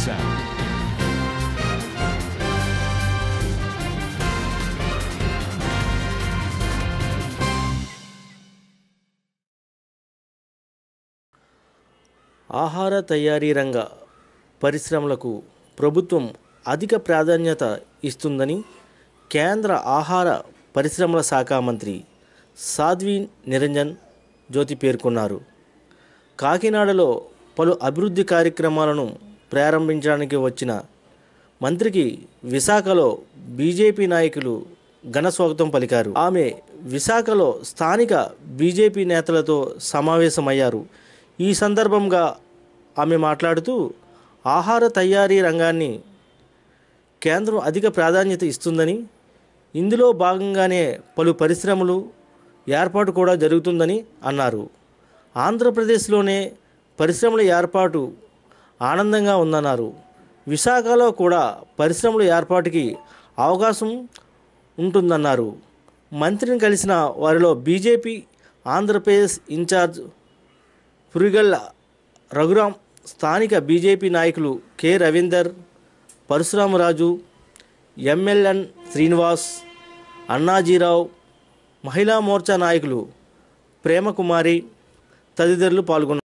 sound. ఆహార తయారీ రంగ పరిశ్రమలకు ప్రభుత్వం అధిక ప్రాధాన్యత ఇస్తుందని కేంద్ర ఆహార పరిశ్రమల శాఖ మంత్రి సాధ్వి నిరంజన్ జ్యోతి పేర్కొన్నారు కాకినాడలో పలు అభివృద్ధి కార్యక్రమాలను ప్రారంభించడానికి వచ్చిన మంత్రికి విశాఖలో బీజేపీ నాయకులు ఘన స్వాగతం పలికారు. ఆమె విశాఖలో స్థానిక బీజేపీ నేతలతో సమావేశమయ్యారు. ఈ సందర్భంగా ఆమె మాట్లాడుతూ ఆహార తయారీ రంగాన్ని కేంద్రం అధిక ప్రాధాన్యత ఇస్తుందని ఇందులో భాగంగానే పలు పరిశ్రమలు ఏర్పాటు కూడా జరుగుతుందని అన్నారు. ఆంధ్రప్రదేశ్లోనే పరిశ్రమల ఏర్పాటు ఆనందంగా ఉందన్నారు. విశాఖలో కూడా పరిశ్రమల ఏర్పాటుకి అవకాశం ఉంటుందన్నారు. మంత్రిని కలిసిన వారిలో బీజేపీ ఆంధ్రప్రదేశ్ ఇన్ఛార్జ్ పురిగల్ల రఘురాం స్థానిక బీజేపీ నాయకులు కె. రవీందర్ పరశురామరాజు ఎంఎల్ఎన్ శ్రీనివాస్ అన్నాజీరావు మహిళా మోర్చా నాయకులు ప్రేమకుమారి తదితరులు పాల్గొన్నారు.